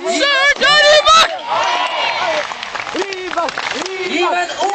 Sir Danny Buck! Danny